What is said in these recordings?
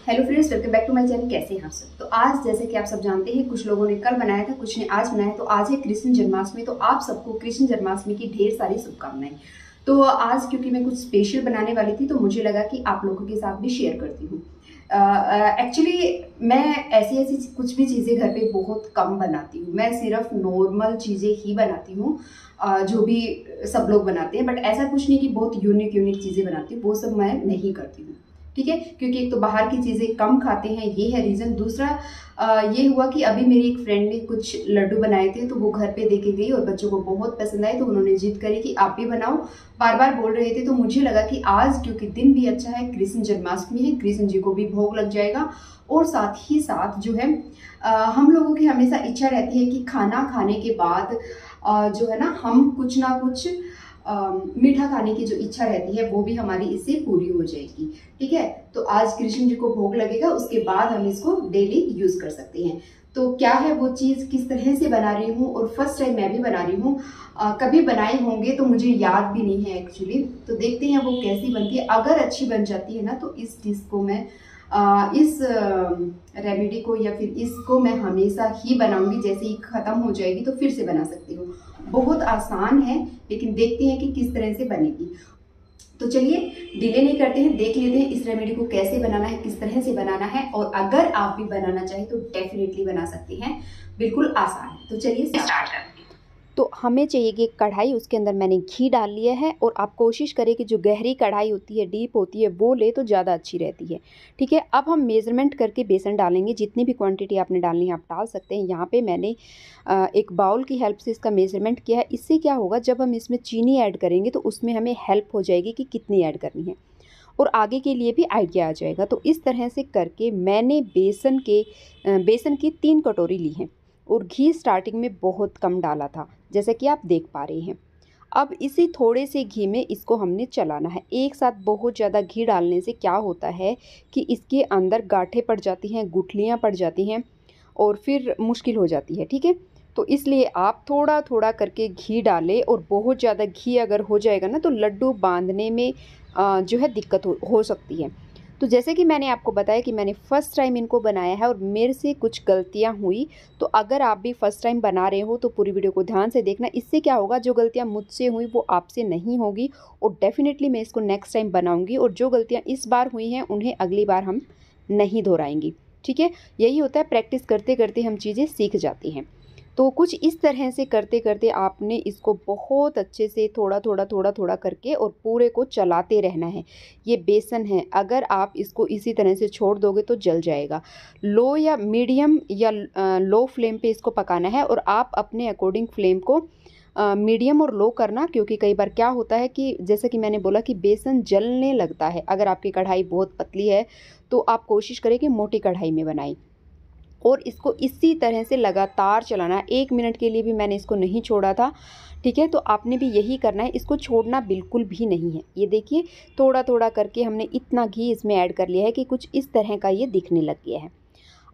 Hello friends welcome back to my channel कैसे हैं आप सब? तो आज जैसे कि आप सब जानते हैं कुछ लोगों ने कल बनाया था कुछ ने आज बनाया तो आज है कृष्ण जन्माष्टमी। तो आप सबको कृष्ण जन्माष्टमी की ढेर सारी शुभकामनाएँ। तो आज क्योंकि मैं कुछ स्पेशल बनाने वाली थी तो मुझे लगा कि आप लोगों के साथ भी शेयर करती हूँ। एक्चुअली मैं ऐसी ऐसी कुछ भी चीज़ें घर पे बहुत कम बनाती हूँ। मैं सिर्फ़ नॉर्मल चीज़ें ही बनाती हूँ uh, जो भी सब लोग बनाते हैं। बट ऐसा कुछ नहीं कि बहुत यूनिक यूनिक चीज़ें बनाती हूँ वो सब मैं नहीं करती हूँ। ठीक है? क्योंकि एक तो बाहर की चीज़ें कम खाते हैं ये है रीज़न दूसरा आ, ये हुआ कि अभी मेरी एक फ्रेंड ने कुछ लड्डू बनाए थे तो वो घर पे दे के गई और बच्चों को बहुत पसंद आए तो उन्होंने जिद करी कि आप भी बनाओ। बार बार बोल रहे थे तो मुझे लगा कि आज क्योंकि दिन भी अच्छा है कृष्ण जन्माष्टमी है कृष्ण जी को भी भोग लग जाएगा। और साथ ही साथ जो है आ, हम लोगों की हमेशा इच्छा रहती है कि खाना खाने के बाद आ, जो है ना हम कुछ ना कुछ मीठा खाने की जो इच्छा रहती है वो भी हमारी इससे पूरी हो जाएगी। ठीक है? तो आज कृष्ण जी को भोग लगेगा उसके बाद हम इसको डेली यूज़ कर सकते हैं। तो क्या है वो चीज़? किस तरह से बना रही हूँ? और फ़र्स्ट टाइम मैं भी बना रही हूँ। कभी बनाए होंगे तो मुझे याद भी नहीं है एक्चुअली तो देखते हैं वो कैसी बनती है। अगर अच्छी बन जाती है ना तो इस डिश को मैं आ, इस रेमेडी को या फिर इसको मैं हमेशा ही बनाऊँगी। जैसे ही ख़त्म हो जाएगी तो फिर से बना सकती हूँ। बहुत आसान है, लेकिन देखते हैं कि किस तरह से बनेगी। तो चलिए डिले नहीं करते हैं, देख लेते हैं इस रेमेडी को कैसे बनाना है, किस तरह से बनाना है, और अगर आप भी बनाना चाहें तो डेफिनेटली बना सकते हैं। बिल्कुल आसान है। तो चलिए स्टार्ट करते हैं। तो हमें चाहिए कि एक कढ़ाई उसके अंदर मैंने घी डाल लिया है और आप कोशिश करें कि जो गहरी कढ़ाई होती है, डीप होती है, वो ले तो ज़्यादा अच्छी रहती है। ठीक है, अब हम मेज़रमेंट करके बेसन डालेंगे। जितनी भी क्वांटिटी आपने डालनी है, आप डाल सकते हैं। यहाँ पे मैंने एक बाउल की हेल्प से इसका मेज़रमेंट किया है। इससे क्या होगा, जब हम इसमें चीनी ऐड करेंगे तो उसमें हमें हेल्प हो जाएगी कि कितनी ऐड करनी है और आगे के लिए भी आइडिया आ जाएगा। तो इस तरह से करके मैंने बेसन के बेसन की तीन कटोरी ली हैं। और घी स्टार्टिंग में बहुत कम डाला था जैसे कि आप देख पा रहे हैं। अब इसी थोड़े से घी में इसको हमने चलाना है। एक साथ बहुत ज़्यादा घी डालने से क्या होता है कि इसके अंदर गाठे पड़ जाती हैं गुठलियाँ पड़ जाती हैं और फिर मुश्किल हो जाती है ठीक है? तो इसलिए आप थोड़ा थोड़ा करके घी डालें और बहुत ज़्यादा घी अगर हो जाएगा ना तो लड्डू बांधने में जो है दिक्कत हो, हो सकती है। तो जैसे कि मैंने आपको बताया कि मैंने फ़र्स्ट टाइम इनको बनाया है और मेरे से कुछ गलतियाँ हुई तो अगर आप भी फ़र्स्ट टाइम बना रहे हो तो पूरी वीडियो को ध्यान से देखना। इससे क्या होगा, जो गलतियाँ मुझसे हुई वो आपसे नहीं होगी और डेफ़िनेटली मैं इसको नेक्स्ट टाइम बनाऊँगी और जो गलतियाँ इस बार हुई हैं, उन्हें अगली बार हम नहीं दोहराएँगी। ठीक है? यही होता है प्रैक्टिस करते करते हम चीज़ें सीख जाती हैं। तो कुछ इस तरह से करते करते आपने इसको बहुत अच्छे से थोड़ा थोड़ा थोड़ा थोड़ा करके और पूरे को चलाते रहना है। ये बेसन है, अगर आप इसको इसी तरह से छोड़ दोगे तो जल जाएगा। लो या मीडियम या लो फ्लेम पे इसको पकाना है और आप अपने अकॉर्डिंग फ्लेम को मीडियम और लो करना, क्योंकि कई बार क्या होता है कि जैसे कि मैंने बोला कि बेसन जलने लगता है। अगर आपकी कढ़ाई बहुत पतली है तो आप कोशिश करें कि मोटी कढ़ाई में बनाएँ। और इसको इसी तरह से लगातार चलाना है। एक मिनट के लिए भी मैंने इसको नहीं छोड़ा था, ठीक है? तो आपने भी यही करना है, इसको छोड़ना बिल्कुल भी नहीं है। ये देखिए थोड़ा थोड़ा करके हमने इतना घी इसमें ऐड कर लिया है कि कुछ इस तरह का ये दिखने लग गया है।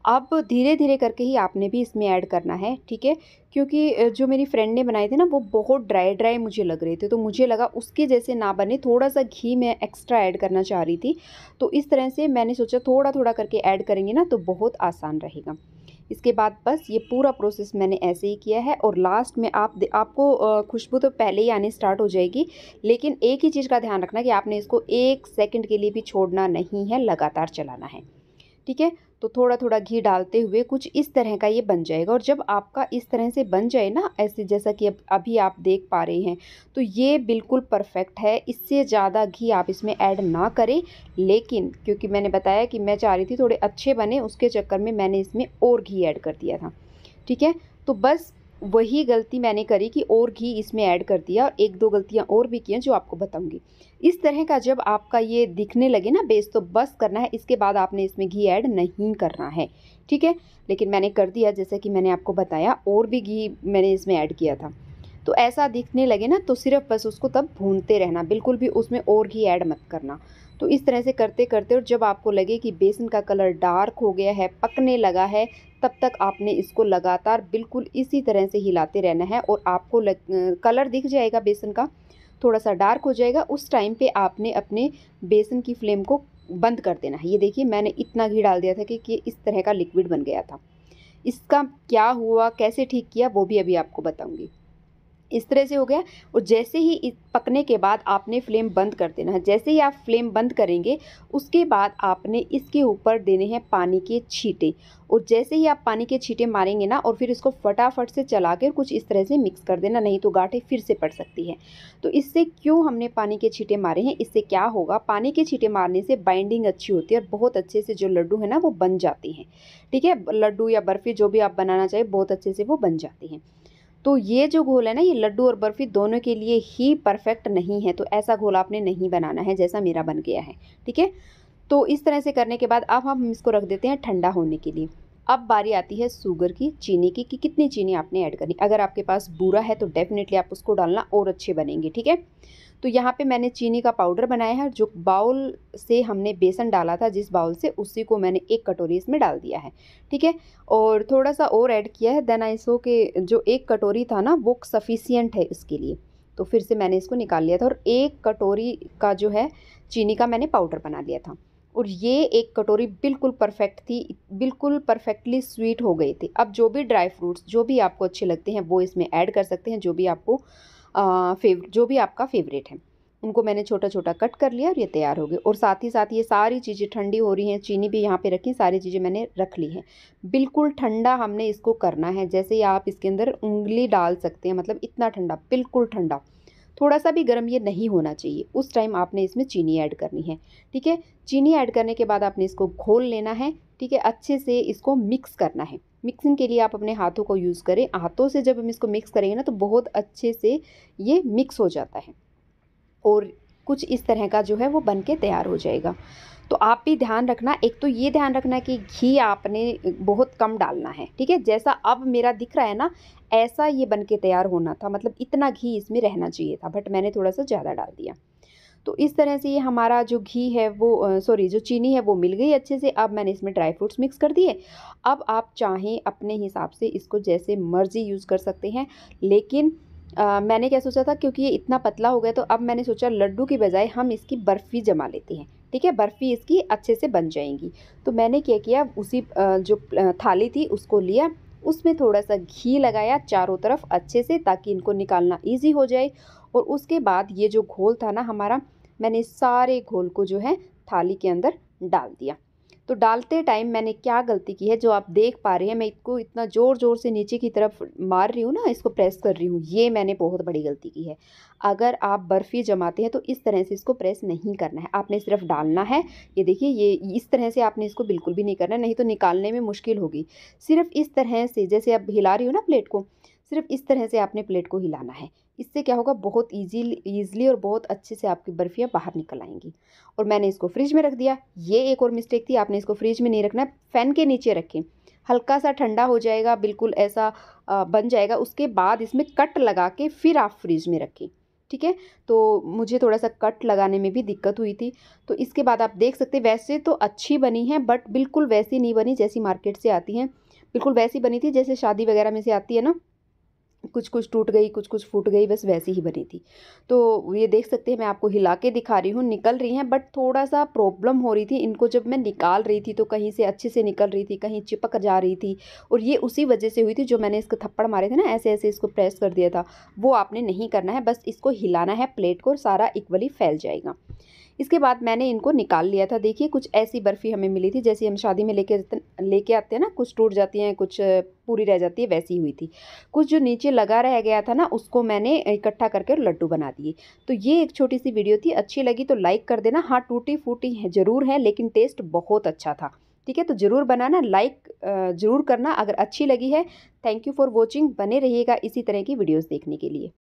अब धीरे धीरे करके ही आपने भी इसमें ऐड करना है, ठीक है? क्योंकि जो मेरी फ्रेंड ने बनाए थे ना, वो बहुत ड्राई ड्राई मुझे लग रहे थे तो मुझे लगा उसके जैसे ना बने थोड़ा सा घी मैं एक्स्ट्रा ऐड करना चाह रही थी। तो इस तरह से मैंने सोचा थोड़ा थोड़ा करके ऐड करेंगे ना तो बहुत आसान रहेगा। इसके बाद बस ये पूरा प्रोसेस मैंने ऐसे ही किया है और लास्ट में आप आपको खुशबू तो पहले ही आनी स्टार्ट हो जाएगी, लेकिन एक ही चीज़ का ध्यान रखना कि आपने इसको एक सेकंड के लिए भी छोड़ना नहीं है, लगातार चलाना है, ठीक है? तो थोड़ा थोड़ा घी डालते हुए कुछ इस तरह का ये बन जाएगा। और जब आपका इस तरह से बन जाए ना, ऐसे जैसा कि अब, अभी आप देख पा रहे हैं तो ये बिल्कुल परफेक्ट है। इससे ज़्यादा घी आप इसमें ऐड ना करें। लेकिन, क्योंकि मैंने बताया कि मैं चाह रही थी थोड़े अच्छे बने, उसके चक्कर में मैंने इसमें और घी ऐड कर दिया था। ठीक है? तो बस वही गलती मैंने करी कि और घी इसमें ऐड कर दिया और एक दो गलतियाँ और भी की जो आपको बताऊँगी। इस तरह का जब आपका ये दिखने लगे ना, बेस तो बस करना है, इसके बाद आपने इसमें घी ऐड नहीं करना है, ठीक है? लेकिन मैंने कर दिया, जैसे कि मैंने आपको बताया, और भी घी मैंने इसमें ऐड किया था। तो ऐसा दिखने लगे ना तो सिर्फ़ बस उसको तब भूनते रहना बिल्कुल भी उसमें और घी ऐड मत करना। तो इस तरह से करते करते और जब आपको लगे कि बेसन का कलर डार्क हो गया है पकने लगा है तब तक आपने इसको लगातार बिल्कुल इसी तरह से हिलाते रहना है और आपको लग, कलर दिख जाएगा बेसन का थोड़ा सा डार्क हो जाएगा उस टाइम पे आपने अपने बेसन की फ्लेम को बंद कर देना है। ये देखिए मैंने इतना घी डाल दिया था कि, कि इस तरह का लिक्विड बन गया था। इसका क्या हुआ कैसे ठीक किया वो भी अभी आपको बताऊँगी। इस तरह से हो गया। और जैसे ही पकने के बाद आपने फ्लेम बंद कर देना है। जैसे ही आप फ्लेम बंद करेंगे, उसके बाद आपने इसके ऊपर देने हैं पानी के छीटे। और जैसे ही आप पानी के छीटे मारेंगे ना, और फिर इसको फटाफट से चला कर कुछ इस तरह से मिक्स कर देना, नहीं तो गाठे फिर से पड़ सकती है। तो इससे क्यों हमने पानी के छीटे मारे हैं? इससे क्या होगा? पानी के छीटे मारने से बाइंडिंग अच्छी होती है और बहुत अच्छे से जो लड्डू है ना, वो बन जाती हैं। ठीक है? लड्डू या बर्फ़ी जो भी आप बनाना चाहिए बहुत अच्छे से वो बन जाती हैं। तो ये जो घोल है ना, ये लड्डू और बर्फ़ी दोनों के लिए ही परफेक्ट नहीं है तो ऐसा घोल आपने नहीं बनाना है जैसा मेरा बन गया है, ठीक है? तो इस तरह से करने के बाद अब हम इसको रख देते हैं ठंडा होने के लिए। अब बारी आती है शुगर की, चीनी की, कि कितनी चीनी आपने ऐड करनी। अगर आपके पास बूरा है तो डेफिनेटली आप उसको डालना और अच्छे बनेंगे, ठीक है? तो यहाँ पे मैंने चीनी का पाउडर बनाया है, जो बाउल से हमने बेसन डाला था, जिस बाउल से उसी को मैंने एक कटोरी इसमें डाल दिया है, ठीक है? और थोड़ा सा और ऐड किया है देन आइसो के जो एक कटोरी था ना, वो सफिशियंट है इसके लिए। तो फिर से मैंने इसको निकाल लिया था और एक कटोरी का जो है, चीनी का मैंने पाउडर बना लिया था। और ये एक कटोरी बिल्कुल परफेक्ट थी, बिल्कुल परफेक्टली स्वीट हो गई थी। अब जो भी ड्राई फ्रूट्स जो भी आपको अच्छे लगते हैं, वो इसमें ऐड कर सकते हैं, जो भी आपको फेव जो भी आपका फेवरेट है। उनको मैंने छोटा छोटा कट कर लिया और ये तैयार हो गए। और साथ ही साथ ये सारी चीज़ें ठंडी हो रही हैं, चीनी भी यहाँ पे रखी, सारी चीज़ें मैंने रख ली हैं। बिल्कुल ठंडा हमने इसको करना है, जैसे ही आप इसके अंदर उंगली डाल सकते हैं मतलब इतना ठंडा, बिल्कुल ठंडा। थोड़ा सा भी गर्म ये नहीं होना चाहिए। उस टाइम आपने इसमें चीनी ऐड करनी है, ठीक है? चीनी ऐड करने के बाद आपने इसको घोल लेना है, ठीक है? अच्छे से इसको मिक्स करना है। मिक्सिंग के लिए आप अपने हाथों को यूज़ करें। हाथों से जब हम इसको मिक्स करेंगे ना तो बहुत अच्छे से ये मिक्स हो जाता है। और कुछ इस तरह का जो है वो बन के तैयार हो जाएगा। तो आप भी ध्यान रखना। एक तो ये ध्यान रखना कि घी आपने बहुत कम डालना है ठीक है? जैसा अब मेरा दिख रहा है ना ऐसा ये बन के तैयार होना था। मतलब इतना घी इसमें रहना चाहिए था बट मैंने थोड़ा सा ज़्यादा डाल दिया। तो इस तरह से ये हमारा जो घी है वो सॉरी जो चीनी है वो मिल गई अच्छे से। अब मैंने इसमें ड्राई फ्रूट्स मिक्स कर दिए। अब आप चाहें अपने हिसाब से इसको जैसे मर्ज़ी यूज़ कर सकते हैं लेकिन आ, मैंने क्या सोचा था क्योंकि ये इतना पतला हो गया तो अब मैंने सोचा लड्डू की बजाय हम इसकी बर्फ़ी जमा लेते हैं। ठीक है, बर्फ़ी इसकी अच्छे से बन जाएँगी। तो मैंने क्या किया, उसी जो थाली थी उसको लिया, उसमें थोड़ा सा घी लगाया चारों तरफ़ अच्छे से ताकि इनको निकालना ईजी हो जाए। और उसके बाद ये जो घोल था ना हमारा, मैंने सारे घोल को जो है थाली के अंदर डाल दिया। तो डालते टाइम मैंने क्या गलती की है जो आप देख पा रहे हैं? मैं इसको इतना ज़ोर ज़ोर से नीचे की तरफ़ मार रही हूँ ना, इसको प्रेस कर रही हूँ। ये मैंने बहुत बड़ी गलती की है। अगर आप बर्फ़ी जमाते हैं तो इस तरह से इसको प्रेस नहीं करना है। आपने सिर्फ़ डालना है। ये देखिए, ये इस तरह से आपने इसको बिल्कुल भी नहीं करना, नहीं तो निकालने में मुश्किल होगी। सिर्फ़ इस तरह से, जैसे आप हिला रही हो ना प्लेट को सिर्फ़ इस तरह से आपने प्लेट को हिलाना है। इससे क्या होगा? बहुत ईजी ईजिली और बहुत अच्छे से आपकी बर्फ़ियाँ बाहर निकल आएँगी। और मैंने इसको फ्रिज में रख दिया। ये एक और मिस्टेक थी। आपने इसको फ्रिज में नहीं रखना फ़ैन के नीचे रखें। हल्का सा ठंडा हो जाएगा, बिल्कुल ऐसा बन जाएगा। उसके बाद इसमें कट लगा के फिर आप फ्रिज में रखें। ठीक है? तो मुझे थोड़ा सा कट लगाने में भी दिक्कत हुई थी। तो इसके बाद आप देख सकते वैसे तो अच्छी बनी है बट बिल्कुल वैसी नहीं बनी जैसी मार्केट से आती हैं। बिल्कुल वैसी बनी थी जैसे शादी वगैरह में से आती है ना? कुछ कुछ टूट गई कुछ कुछ फूट गई, बस वैसी ही बनी थी। तो ये देख सकते हैं, मैं आपको हिला के दिखा रही हूँ, निकल रही हैं, बट थोड़ा सा प्रॉब्लम हो रही थी, इनको जब मैं निकाल रही थी तो कहीं से अच्छे से निकल रही थी, कहीं चिपक जा रही थी और ये उसी वजह से हुई थी, जो मैंने इसको थप्पड़ मारे थे ना ऐसे ऐसे इसको प्रेस कर दिया था, वो आपने नहीं करना है, बस इसको हिलाना है प्लेट को और सारा इक्वली फैल जाएगा। इसके बाद मैंने इनको निकाल लिया था। देखिए, कुछ ऐसी बर्फ़ी हमें मिली थी, जैसे हम शादी में लेके लेके आते हैं ना, कुछ टूट जाती हैं, कुछ पूरी रह जाती है, वैसी हुई थी। कुछ जो नीचे लगा रह गया था ना, उसको मैंने इकट्ठा करके लड्डू बना दिए। तो ये एक छोटी सी वीडियो थी, अच्छी लगी तो लाइक कर देना। हाँ टूटी फूटी है, ज़रूर है, लेकिन टेस्ट बहुत अच्छा था। ठीक है तो ज़रूर बनाना, लाइक ज़रूर करना, अगर अच्छी लगी है, थैंक यू फॉर वॉचिंग। बने रहिएगा इसी तरह की वीडियोज़ देखने के लिए।